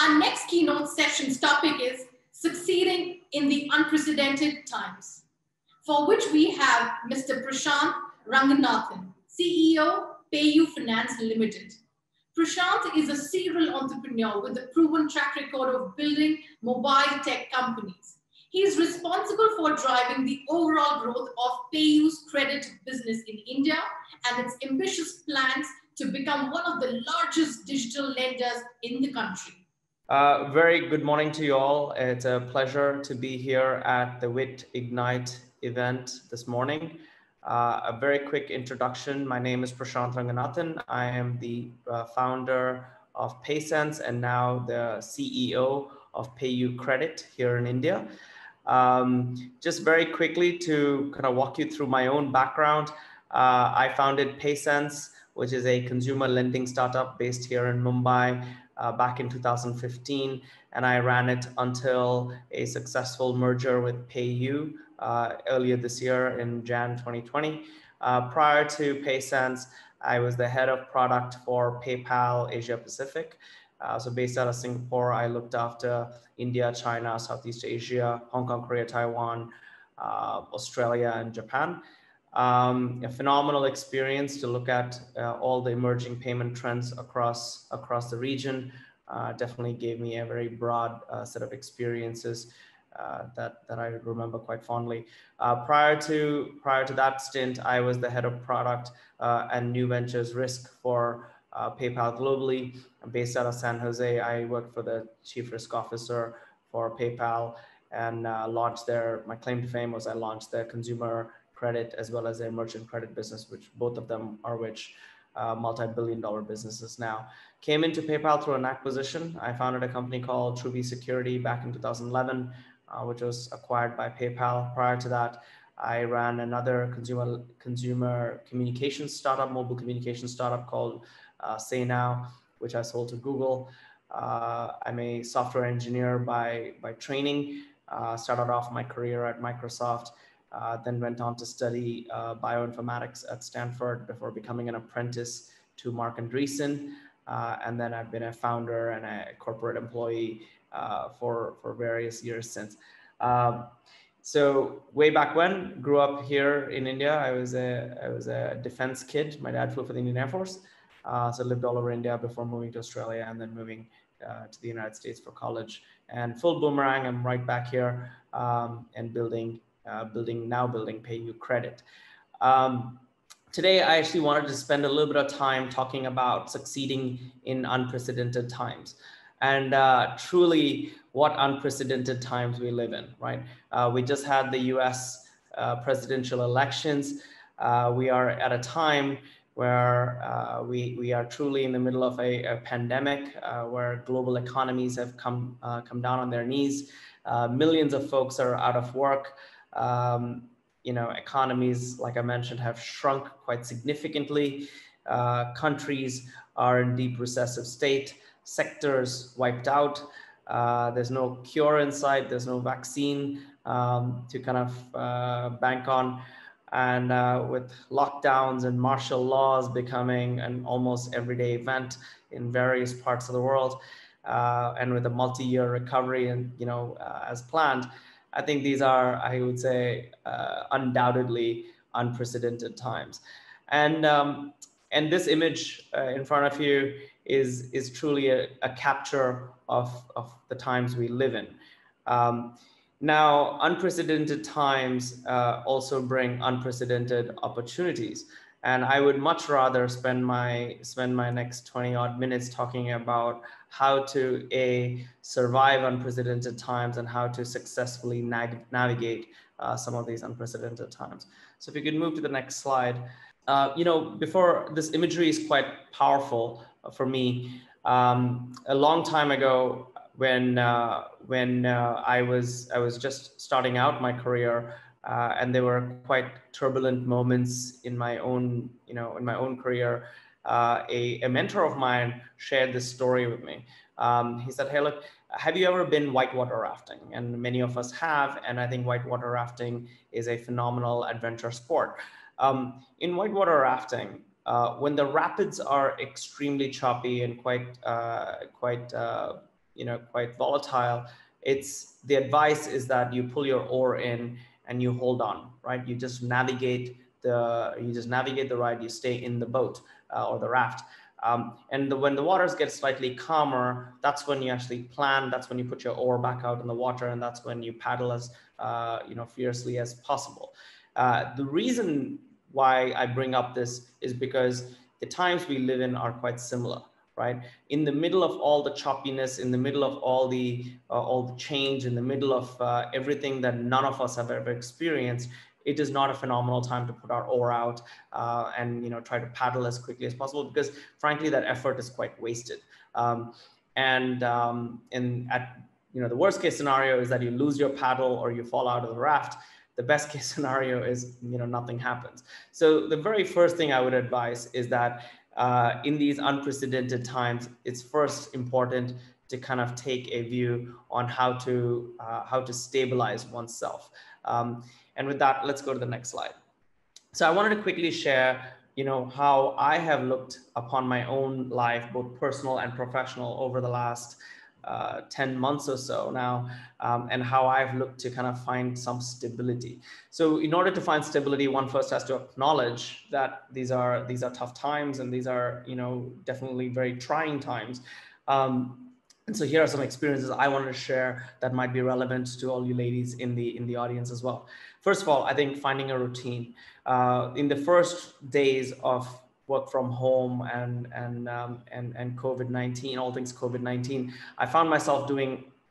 our next keynote session's topic is Succeeding in the Unprecedented Times, for which we have Mr. Prashanth Ranganathan, CEO, PayU Finance Limited. Prashanth is a serial entrepreneur with a proven track record of building mobile tech companies. He is responsible for driving the overall growth of PayU's credit business in India and its ambitious plans to become one of the largest digital lenders in the country. Uh, very good morning to you all. It's a pleasure to be here at the WIT Ignite event this morning. Uh, a very quick introduction. My name is Prashanth Ranganathan. I am the uh, founder of PaySense and now the CEO of PayU Credit here in India. Um, just very quickly to kind of walk you through my own background, uh, I founded PaySense, which is a consumer lending startup based here in Mumbai uh, back in 2015. And I ran it until a successful merger with PayU uh, earlier this year in Jan 2020. Uh, prior to PaySense, I was the head of product for PayPal Asia Pacific. Uh, so based out of Singapore, I looked after India, China, Southeast Asia, Hong Kong, Korea, Taiwan, uh, Australia, and Japan. Um, a phenomenal experience to look at uh, all the emerging payment trends across across the region. Uh, definitely gave me a very broad uh, set of experiences uh, that that I remember quite fondly. prior to prior to that stint, I was the head of product and new ventures risk for uh, PayPal globally. I'm based out of San Jose. I worked for the chief risk officer for PayPal and uh, launched their, my claim to fame was I launched their consumer credit as well as their merchant credit business, which both of them are which uh, multi-billion dollar businesses now. Came into PayPal through an acquisition. I founded a company called TrueBee Security back in 2011, uh, which was acquired by PayPal. Prior to that, I ran another consumer consumer communication startup, mobile communication startup called uh, Say Now, which I sold to Google. Uh, I'm a software engineer by, by training. Uh, started off my career at Microsoft, uh, then went on to study uh, bioinformatics at Stanford before becoming an apprentice to Marc Andreessen. Uh, and then I've been a founder and a corporate employee for, for various years since. Um, so way back when, grew up here in India. I was a I was a defense kid. My dad flew for the Indian Air Force, uh, so lived all over India before moving to Australia and then moving uh, to the United States for college. And full boomerang, I'm right back here um, and building, uh, building now building PayU Credit. Um, today, I actually wanted to spend a little bit of time talking about succeeding in unprecedented times. And uh, truly, what unprecedented times we live in, right? Uh, we just had the US uh, presidential elections. Uh, we are at a time where uh, we, we are truly in the middle of a, a pandemic where global economies have come, come down on their knees. Millions of folks are out of work. Um, you know, economies, like I mentioned, have shrunk quite significantly. Uh, countries are in deep recessive state. Sectors wiped out. Uh, there's no cure in sight. There's no vaccine um, to kind of bank on and uh, with lockdowns and martial laws becoming an almost everyday event in various parts of the world uh, and with a multi-year recovery and you know uh, as planned i think these are i would say uh, undoubtedly unprecedented times and um, and this image uh, in front of you is is truly a, a capture of of the times we live in um, now, unprecedented times uh, also bring unprecedented opportunities. And I would much rather spend my spend my next 20 odd minutes talking about how to a survive unprecedented times and how to successfully navigate uh, some of these unprecedented times. So if you could move to the next slide. Uh, you know, before this imagery is quite powerful for me. Um, a long time ago, when uh, when uh, I was I was just starting out my career, uh, and there were quite turbulent moments in my own you know in my own career. Uh, a, a mentor of mine shared this story with me. Um, he said, "Hey, look, have you ever been whitewater rafting?" And many of us have, and I think whitewater rafting is a phenomenal adventure sport. Um, in whitewater rafting, uh, when the rapids are extremely choppy and quite uh, quite uh, you know, quite volatile, it's the advice is that you pull your oar in and you hold on, right? You just navigate the, you just navigate the ride, you stay in the boat uh, or the raft. Um, and the, when the waters get slightly calmer, that's when you actually plan. That's when you put your oar back out in the water, and that's when you paddle as uh, you know fiercely as possible. Uh, the reason why I bring up this is because the times we live in are quite similar right? In the middle of all the choppiness in the middle of all the uh, all the change in the middle of uh, everything that none of us have ever experienced it is not a phenomenal time to put our oar out uh, and you know try to paddle as quickly as possible because frankly that effort is quite wasted. Um, and um, in at you know the worst case scenario is that you lose your paddle or you fall out of the raft. The best case scenario is you know nothing happens. So the very first thing i would advise is that uh, in these unprecedented times, it's first important to kind of take a view on how to uh, how to stabilize oneself. Um, and with that, let's go to the next slide. So I wanted to quickly share, you know, how I have looked upon my own life, both personal and professional, over the last uh, 10 months or so now um, and how I've looked to kind of find some stability. So in order to find stability, one first has to acknowledge that these are these are tough times and these are you know definitely very trying times. Um, and so here are some experiences I wanted to share that might be relevant to all you ladies in the in the audience as well. First of all, I think finding a routine. Uh, in the first days of work from home and and um, and and COVID nineteen, all things COVID nineteen, I found myself doing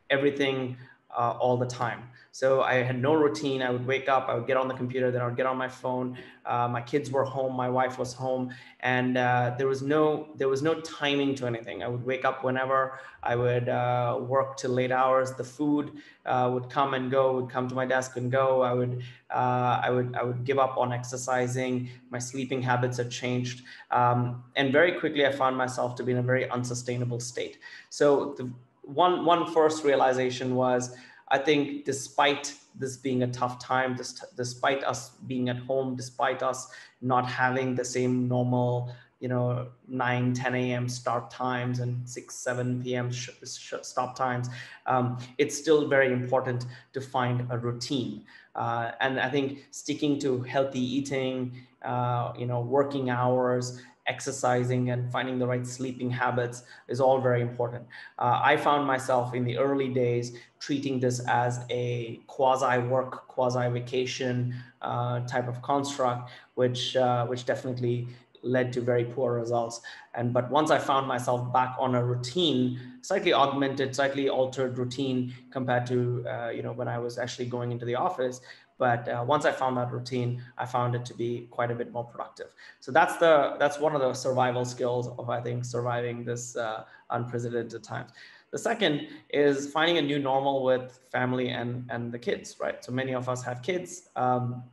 everything uh, all the time. So I had no routine. I would wake up, I would get on the computer, then I would get on my phone. Uh, my kids were home, my wife was home, and uh, there was no there was no timing to anything. I would wake up whenever. I would uh, work till late hours. The food uh, would come and go, would come to my desk and go. I would uh, I would I would give up on exercising. My sleeping habits had changed, um, and very quickly I found myself to be in a very unsustainable state. So the one one first realization was I think despite this being a tough time, despite us being at home, despite us not having the same normal, you know, 9, 10 a.m. start times and 6, 7 p.m. Sh- sh- stop times, um, it's still very important to find a routine. Uh, and I think sticking to healthy eating, uh, you know, working hours, exercising and finding the right sleeping habits is all very important. Uh, I found myself in the early days treating this as a quasi work, quasi vacation uh, type of construct, which uh, which definitely led to very poor results. And but once I found myself back on a routine, slightly augmented, slightly altered routine compared to uh, you know when I was actually going into the office, but uh, once I found that routine, I found it to be quite a bit more productive. So that's the that's one of the survival skills of I think surviving this uh, unprecedented times. The second is finding a new normal with family and and the kids, right? So many of us have kids. Um,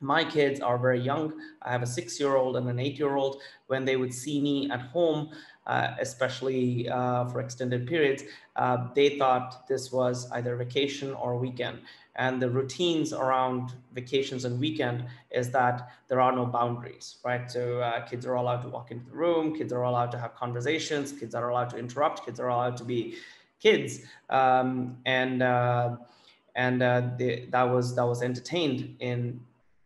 my kids are very young. I have a six year old and an eight year old. When they would see me at home, uh, especially uh, for extended periods, uh, they thought this was either vacation or weekend. And the routines around vacations and weekend is that there are no boundaries, right? So uh, kids are allowed to walk into the room, kids are allowed to have conversations, kids are allowed to interrupt, kids are allowed to be kids, um, and uh, and uh, they, that was that was entertained in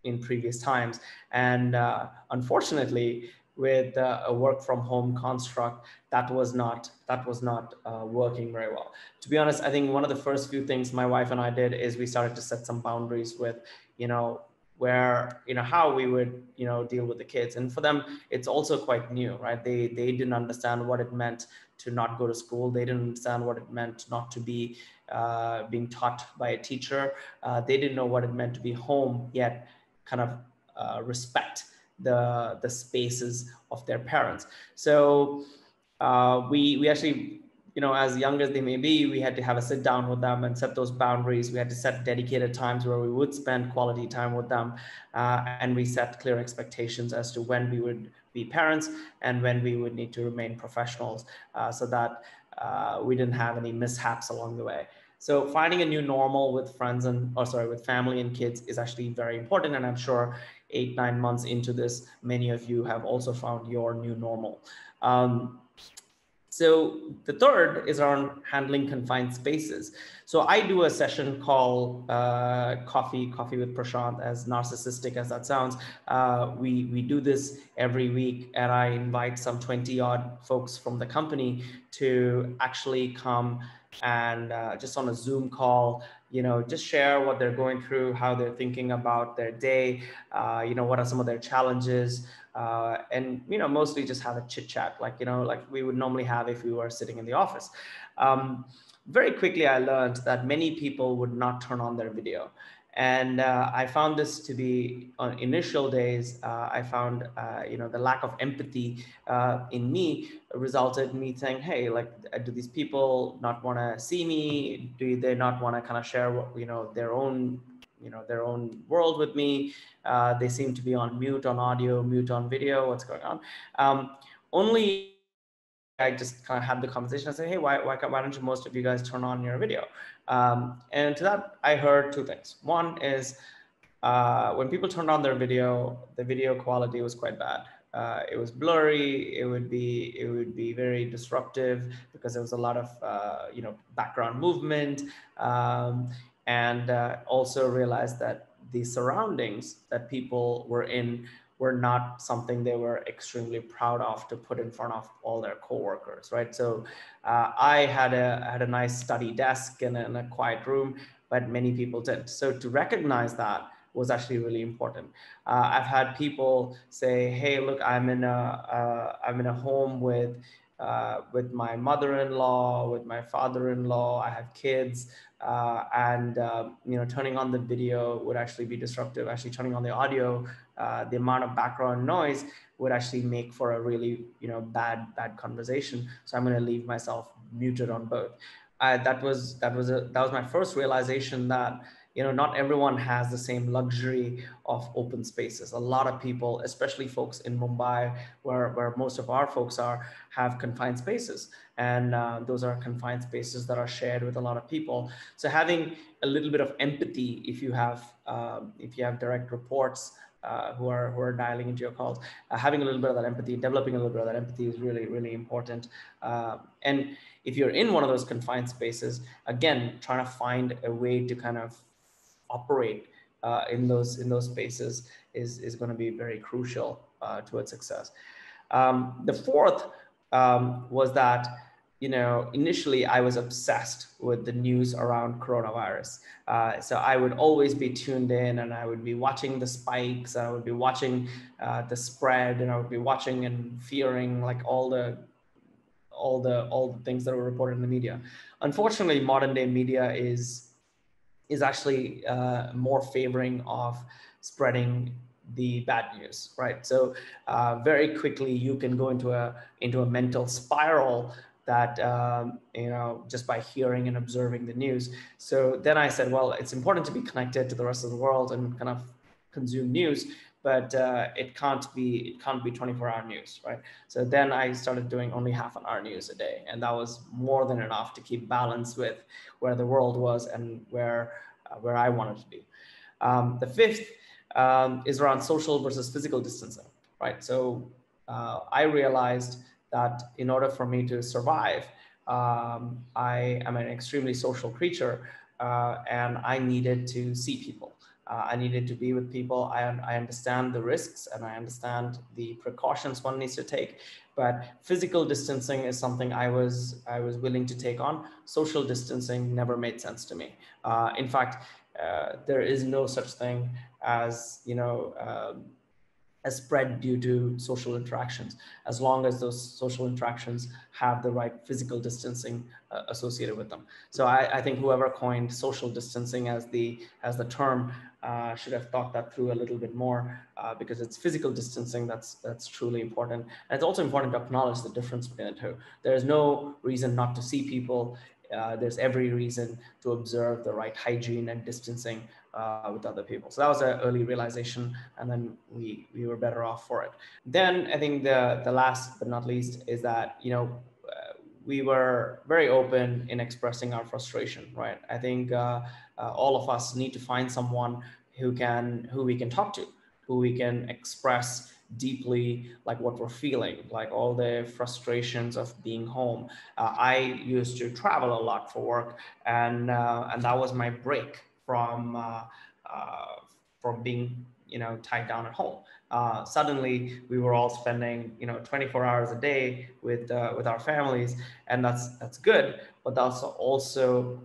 in previous times. And uh, unfortunately, with uh, a work from home construct that was not that was not uh, working very well. To be honest i think one of the first few things my wife and i did is we started to set some boundaries with you know where you know how we would you know deal with the kids. And for them it's also quite new right? They they didn't understand what it meant to not go to school. They didn't understand what it meant not to be uh, being taught by a teacher. Uh, they didn't know what it meant to be home yet kind of uh, respect the, the spaces of their parents. So uh, we, we actually, you know, as young as they may be, we had to have a sit down with them and set those boundaries. We had to set dedicated times where we would spend quality time with them. Uh, and we set clear expectations as to when we would be parents and when we would need to remain professionals uh, so that uh, we didn't have any mishaps along the way. So finding a new normal with friends and, or sorry, with family and kids is actually very important. And I'm sure eight, nine months into this, many of you have also found your new normal. Um, So the third is on handling confined spaces. So I do a session called uh, Coffee Coffee with Prashanth. As narcissistic as that sounds, uh, we we do this every week, and I invite some twenty odd folks from the company to actually come and uh, just on a Zoom call, you know, just share what they're going through, how they're thinking about their day, uh, you know, what are some of their challenges, uh, and you know mostly just have a chit chat like you know like we would normally have if we were sitting in the office. Um, very quickly i learned that many people would not turn on their video and uh, i found this to be on initial days uh, i found uh, you know the lack of empathy uh, in me resulted in me saying hey like do these people not want to see me do they not want to kind of share what you know their own you know their own world with me. Uh, they seem to be on mute on audio, mute on video. What's going on? Um, only I just kind of had the conversation. I said, hey, why, why, why don't you most of you guys turn on your video? Um, and to that, I heard two things. One is uh, when people turned on their video, the video quality was quite bad. Uh, it was blurry. It would be it would be very disruptive because there was a lot of uh, you know background movement. Um, and uh, also realized that the surroundings that people were in were not something they were extremely proud of to put in front of all their coworkers, right? So uh, I had a had a nice study desk and a, a quiet room, but many people didn't. So to recognize that was actually really important. Uh, I've had people say, "Hey, look, I'm in a am in a home with." Uh, with my mother-in-law, with my father-in-law, I have kids uh, and uh, you know turning on the video would actually be disruptive actually turning on the audio uh, the amount of background noise would actually make for a really you know bad bad conversation. So i'm going to leave myself muted on both. That was that was a that was my first realization that you know not everyone has the same luxury of open spaces. A lot of people especially folks in mumbai where, where most of our folks are have confined spaces. And uh, those are confined spaces that are shared with a lot of people. So having a little bit of empathy if you have um, if you have direct reports uh, who are who are dialing into your calls uh, having a little bit of that empathy developing a little bit of that empathy is really really important uh, and if you're in one of those confined spaces again trying to find a way to kind of operate uh, in those in those spaces is is going to be very crucial uh, towards success. Um, the fourth um, was that you know initially I was obsessed with the news around coronavirus. Uh, so I would always be tuned in, and I would be watching the spikes. I would be watching uh, the spread, and I would be watching and fearing like all the all the all the things that were reported in the media. Unfortunately, modern day media is is actually uh, more favoring of spreading the bad news, right? So uh, very quickly you can go into a into a mental spiral that um, you know just by hearing and observing the news. So then I said, well, it's important to be connected to the rest of the world and kind of consume news but uh, it can't be it can't be 24 hour news right? So then i started doing only half an hour news a day and that was more than enough to keep balance with where the world was and where uh, where i wanted to be. Um, the fifth um, is around social versus physical distancing right? So uh, i realized that in order for me to survive um, i am an extremely social creature uh, and i needed to see people uh, I needed to be with people. I, I understand the risks and I understand the precautions one needs to take, but physical distancing is something I was I was willing to take on. Social distancing never made sense to me. Uh, in fact, uh, there is no such thing as you know um, a spread due to social interactions, as long as those social interactions have the right physical distancing uh, associated with them. So I, I, think whoever coined social distancing as the as the term uh, should have thought that through a little bit more uh, because it's physical distancing that's that's truly important. And it's also important to acknowledge the difference between the two. There is no reason not to see people. Uh, there's every reason to observe the right hygiene and distancing uh, with other people. So that was an early realization, and then we we were better off for it. Then I think the the last but not least is that you know uh, we were very open in expressing our frustration. Right. I think uh, uh all of us need to find someone who can who we can talk to, who we can express deeply like what we're feeling, like all the frustrations of being home. Uh, I used to travel a lot for work, and uh, and that was my break from uh, uh, from being you know tied down at home. Uh, suddenly, we were all spending you know 24 hours a day with uh, with our families, and that's that's good, but that's also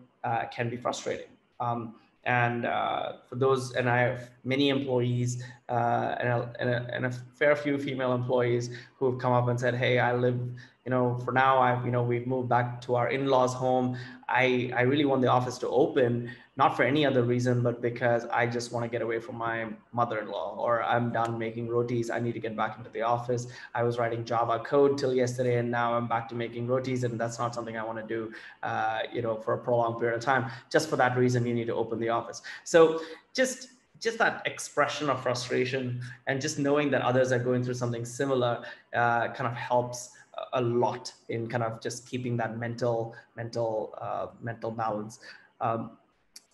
can be frustrating. Um, and uh, for those, and I have many employees uh, and, a, and, a, and, a, fair few female employees who have come up and said, "Hey, I live you know, for now, I've, you know, we've moved back to our in-laws home. I, I really want the office to open, not for any other reason, but because I just want to get away from my mother-in-law or I'm done making rotis. I need to get back into the office. I was writing Java code till yesterday and now I'm back to making rotis. And that's not something I want to do, uh, you know, for a prolonged period of time. Just for that reason, you need to open the office. So just just that expression of frustration and just knowing that others are going through something similar uh, kind of helps a lot in kind of just keeping that mental mental uh, mental balance. Um,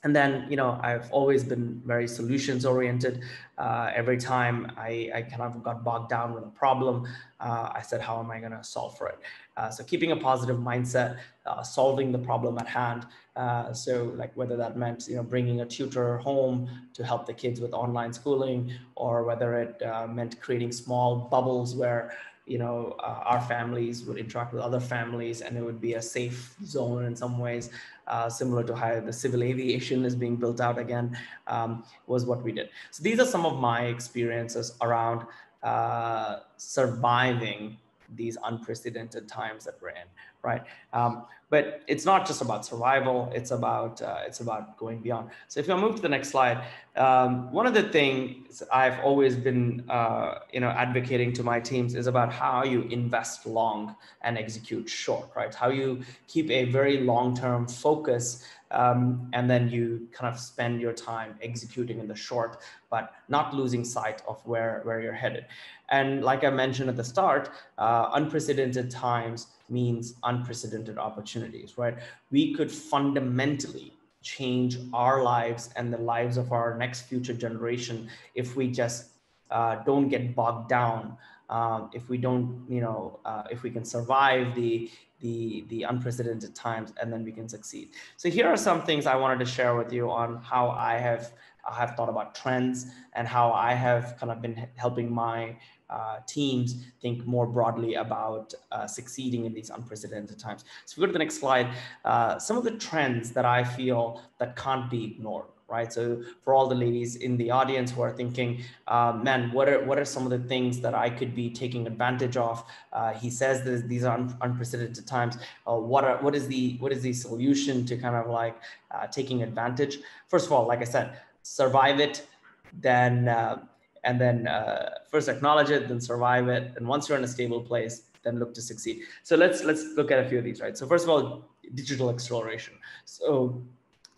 and then you know I've always been very solutions oriented. Uh, every time I, I kind of got bogged down with a problem, uh, I said, how am I going to solve for it? Uh, so keeping a positive mindset, uh, solving the problem at hand. Uh, so like whether that meant you know bringing a tutor home to help the kids with online schooling, or whether it meant creating small bubbles where you know, uh, our families would interact with other families and it would be a safe zone in some ways, uh, similar to how the civil aviation is being built out again, um, was what we did. So these are some of my experiences around uh, surviving these unprecedented times that we're in, right? Um, but it's not just about survival; it's about uh, it's about going beyond. So if I move to the next slide, um, one of the things I've always been uh, you know advocating to my teams is about how you invest long and execute short, right? How you keep a very long-term focus um, and then you kind of spend your time executing in the short, but not losing sight of where, where you're headed. And like I mentioned at the start, uh, unprecedented times means unprecedented opportunities, right? We could fundamentally change our lives and the lives of our next future generation if we just uh, don't get bogged down um, if we don't, you know, uh, if we can survive the the the unprecedented times, and then we can succeed. So here are some things I wanted to share with you on how I have I have thought about trends and how I have kind of been helping my uh, teams think more broadly about uh, succeeding in these unprecedented times. So if we go to the next slide, uh, some of the trends that I feel that can't be ignored right? So for all the ladies in the audience who are thinking, uh, man, what are what are some of the things that I could be taking advantage of? Uh, he says that these are un- unprecedented times. Uh, what are what is the what is the solution to kind of like uh, taking advantage? First of all, like I said, survive it, then uh, and then uh, first acknowledge it, then survive it, and once you're in a stable place, then look to succeed. So let's let's look at a few of these, right? So first of all, digital acceleration. So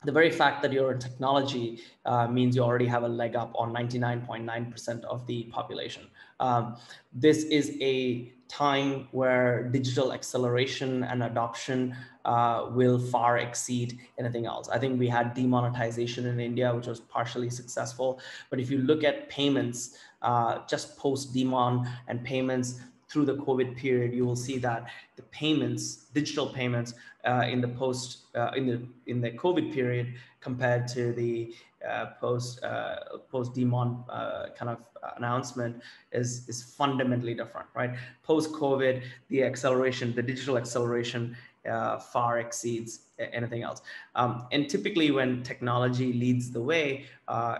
the very fact that you're in technology uh, means you already have a leg up on 99.9% of the population. Um, this is a time where digital acceleration and adoption uh, will far exceed anything else. I think we had demonetization in India, which was partially successful. But if you look at payments, uh, just post demon and payments through the COVID period, you will see that the payments, digital payments, uh, in the post uh, in the in the COVID period compared to the uh, post uh, post demon uh, kind of announcement is is fundamentally different, right? Post COVID, the acceleration, the digital acceleration. Uh, far exceeds anything else. Um, and typically, when technology leads the way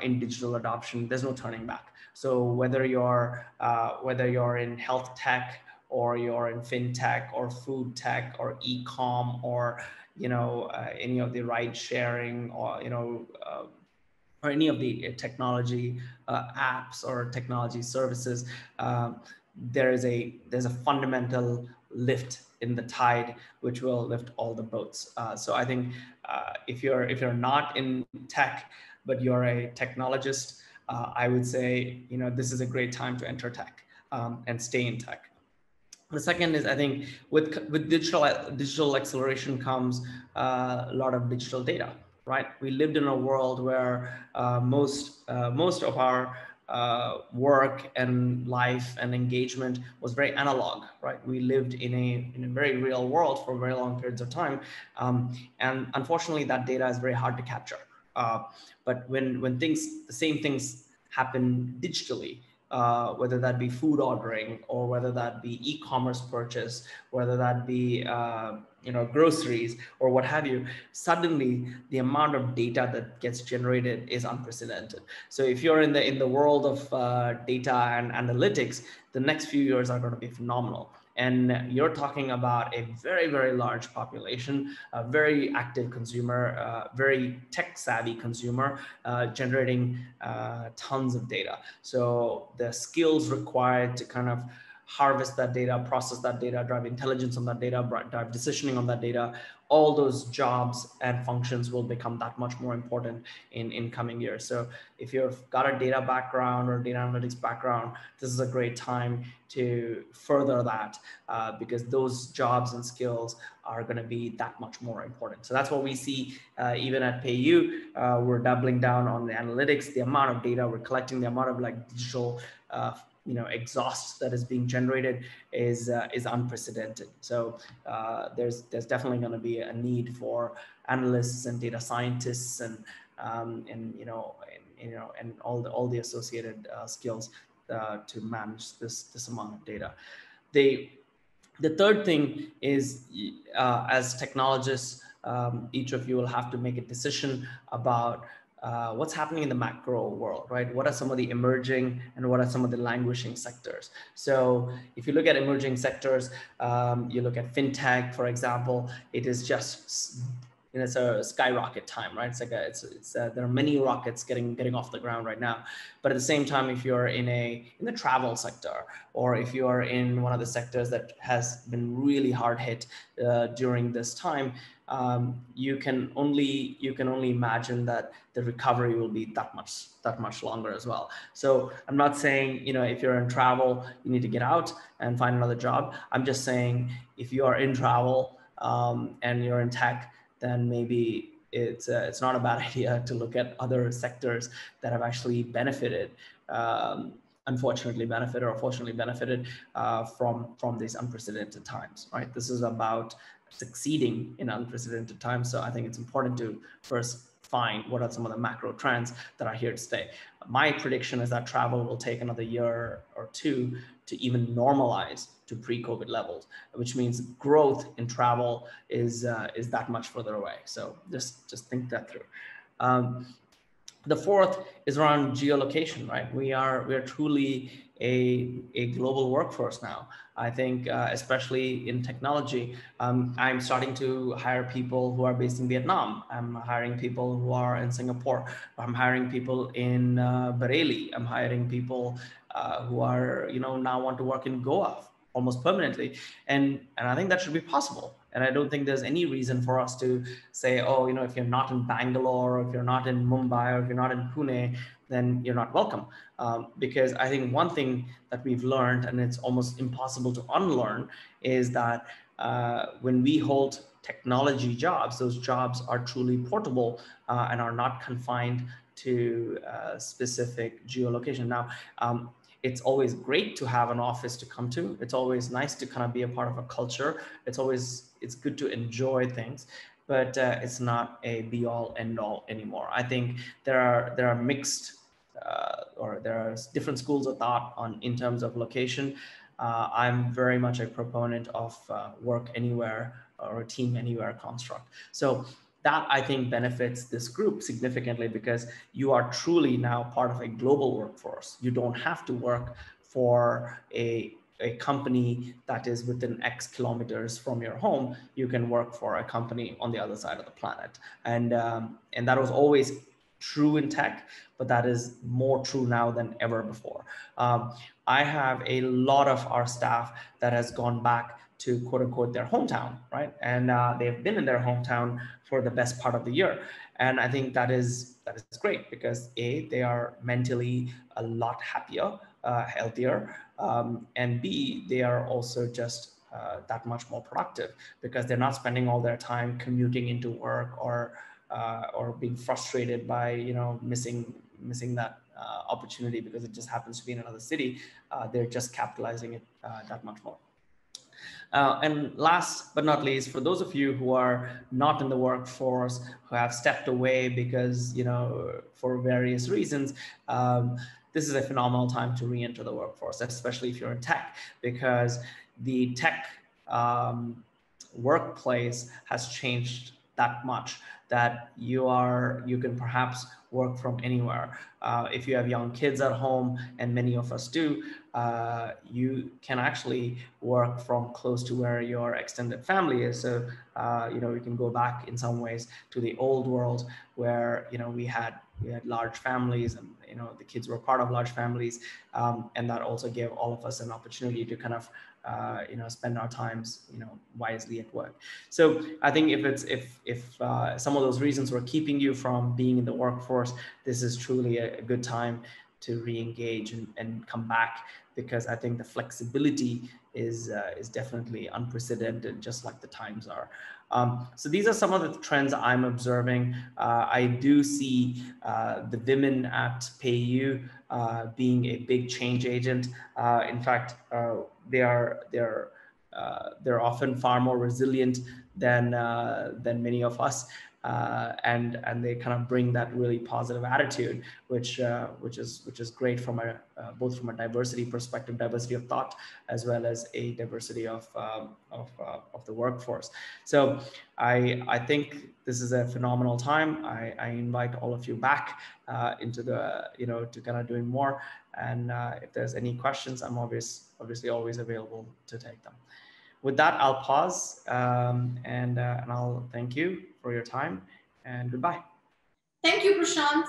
in digital adoption, there's no turning back. So whether you're whether you're in health tech or you're in fintech or food tech or e-com or you know uh, any of the ride sharing or you know uh, or any of the technology uh, apps or technology services um, there is a there's a fundamental lift in the tide which will lift all the boats. Uh, so i think uh, if you're if you're not in tech but you're a technologist uh, i would say you know this is a great time to enter tech um, and stay in tech the second is I think with with digital digital acceleration comes uh, a lot of digital data. Right, we lived in a world where uh, most uh, most of our uh, work and life and engagement was very analog, right? We lived in a, in a very real world for very long periods of time. Um, and unfortunately, that data is very hard to capture. Uh, but when, when things, the same things happen digitally, uh, whether that be food ordering or whether that be e-commerce purchase, whether that be uh, you know groceries or what have you suddenly the amount of data that gets generated is unprecedented. So if you're in the in the world of uh, data and analytics the next few years are going to be phenomenal and you're talking about a very very large population a very active consumer very tech savvy consumer uh, generating uh, tons of data. So the skills required to kind of harvest that data, process that data, drive intelligence on that data, drive decisioning on that data, all those jobs and functions will become that much more important in, in coming years. So if you've got a data background or data analytics background, this is a great time to further that uh, because those jobs and skills are going to be that much more important. So that's what we see uh, even at PayU. Uh, we're doubling down on the analytics, the amount of data we're collecting, the amount of like digital uh, you know exhaust that is being generated is uh, is unprecedented. So uh, there's there's definitely going to be a need for analysts and data scientists and um, and you know and, you know and all the all the associated uh, skills uh, to manage this this amount of data. They the third thing is uh, as technologists, um, each of you will have to make a decision about uh, what's happening in the macro world, right? What are some of the emerging and what are some of the languishing sectors? So if you look at emerging sectors, um, you look at fintech, for example, it is just you know, it's a skyrocket time, right? It's like a, it's, it's a, there are many rockets getting getting off the ground right now. But at the same time, if you're in a in the travel sector, or if you are in one of the sectors that has been really hard hit uh, during this time, um, you can only you can only imagine that the recovery will be that much that much longer as well. So I'm not saying you know if you're in travel you need to get out and find another job. I'm just saying if you are in travel um, and you're in tech, then maybe it's uh, it's not a bad idea to look at other sectors that have actually benefited. Um, unfortunately benefited or fortunately benefited uh, from from these unprecedented times right this is about succeeding in unprecedented times. So I think it's important to first find what are some of the macro trends that are here to stay. My prediction is that travel will take another year or two to even normalize to pre-COVID levels, which means growth in travel is uh, is that much further away. So just just think that through. Um, the fourth is around geolocation, right? We are we are truly a, a global workforce now. I think, uh, especially in technology, um, I'm starting to hire people who are based in Vietnam. I'm hiring people who are in Singapore. I'm hiring people in uh, Bareilly. I'm hiring people uh, who are, you know, now want to work in Goa almost permanently. And, and I think that should be possible. And I don't think there's any reason for us to say, oh, you know, if you're not in Bangalore, or if you're not in Mumbai, or if you're not in Pune, then you're not welcome. Um, because I think one thing that we've learned, and it's almost impossible to unlearn, is that uh, when we hold technology jobs, those jobs are truly portable uh, and are not confined to uh, specific geolocation. Now, um, it's always great to have an office to come to. It's always nice to kind of be a part of a culture. It's always it's good to enjoy things, but uh, it's not a be all end all anymore. I think there are there are mixed uh, or there are different schools of thought on in terms of location. Uh, I'm very much a proponent of uh, work anywhere or a team anywhere construct. So that I think benefits this group significantly because you are truly now part of a global workforce. You don't have to work for a, a company that is within X kilometers from your home. You can work for a company on the other side of the planet. And, um, and that was always true in tech, but that is more true now than ever before. Um, I have a lot of our staff that has gone back to quote unquote their hometown, right? And uh, they've been in their hometown for the best part of the year. And I think that is that is great because a they are mentally a lot happier, uh, healthier, um, and b they are also just uh, that much more productive because they're not spending all their time commuting into work or uh, or being frustrated by you know missing missing that uh, opportunity because it just happens to be in another city, uh, they're just capitalizing it that much more. Uh, and last but not least, for those of you who are not in the workforce, who have stepped away because, you know, for various reasons, um, this is a phenomenal time to re-enter the workforce, especially if you're in tech, because the tech um, workplace has changed that much that you are you can perhaps work from anywhere. Uh, if you have young kids at home, and many of us do, uh, you can actually work from close to where your extended family is. So, uh, you know, we can go back in some ways to the old world where, you know, we had we had large families and, you know, the kids were part of large families. Um, and that also gave all of us an opportunity to kind of uh, you know spend our times you know wisely at work so i think if it's if if uh, some of those reasons were keeping you from being in the workforce this is truly a, a good time to re-engage and, and come back because i think the flexibility is uh, is definitely unprecedented just like the times are um, so these are some of the trends I'm observing. Uh, I do see uh, the women at PayU uh, being a big change agent. Uh, in fact, uh, they are they're uh, they're often far more resilient than than many of us uh, and and they kind of bring that really positive attitude, which uh, which is which is great from a uh, both from a diversity perspective, diversity of thought, as well as a diversity of um, of, uh, of the workforce. So I I think this is a phenomenal time. I, I invite all of you back uh, into the you know to kind of doing more. And uh, if there's any questions, I'm obvious obviously always available to take them with that, I'll pause um, and, and I'll thank you for your time and goodbye. Thank you, Prashanth.